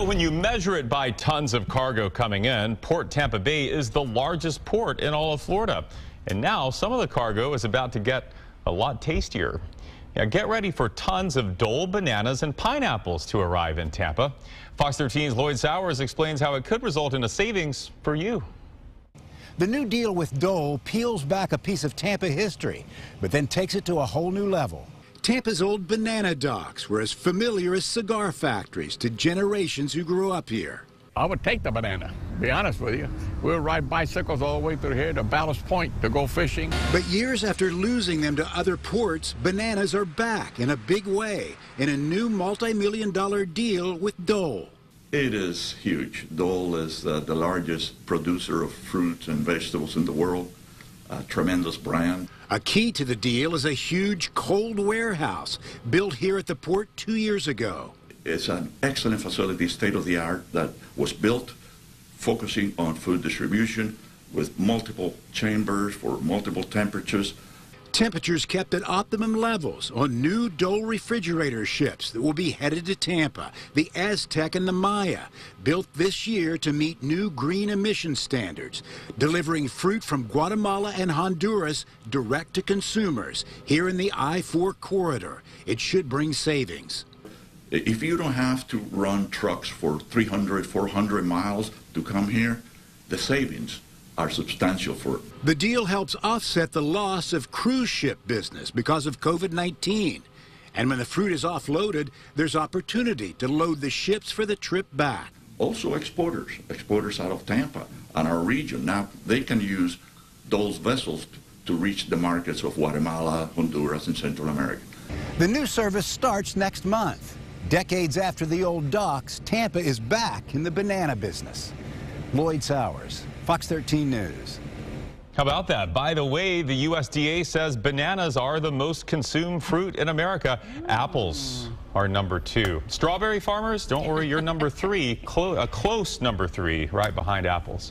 When you measure it by tons of cargo coming in, Port Tampa Bay is the largest port in all of Florida. And now some of the cargo is about to get a lot tastier. Now get ready for tons of Dole bananas and pineapples to arrive in Tampa. Fox 13's Lloyd Sowers explains how it could result in a savings for you. The new deal with Dole peels back a piece of Tampa history, but then takes it to a whole new level. Tampa's old banana docks were as familiar as cigar factories to generations who grew up here. I would take the banana, be honest with you. We'll ride bicycles all the way through here to Ballast Point to go fishing. But years after losing them to other ports, bananas are back in a big way in a new multi-million dollar deal with Dole. It is huge. Dole is uh, the largest producer of fruits and vegetables in the world a tremendous brand. A key to the deal is a huge cold warehouse built here at the port two years ago. It's an excellent facility, state of the art, that was built focusing on food distribution with multiple chambers for multiple temperatures Temperatures kept at optimum levels on new Dole refrigerator ships that will be headed to Tampa, the Aztec and the Maya, built this year to meet new green emission standards, delivering fruit from Guatemala and Honduras direct to consumers here in the I-4 corridor. It should bring savings. If you don't have to run trucks for 300, 400 miles to come here, the savings are substantial for it. The deal helps offset the loss of cruise ship business because of COVID-19. And when the fruit is offloaded, there's opportunity to load the ships for the trip back. Also exporters, exporters out of Tampa and our region. Now they can use those vessels to reach the markets of Guatemala, Honduras, and Central America. The new service starts next month. Decades after the old docks, Tampa is back in the banana business. Lloyd Sowers, Fox 13 News. How about that? By the way, the USDA says bananas are the most consumed fruit in America. Apples are number two. Strawberry farmers, don't worry, you're number three, Clo a close number three, right behind apples.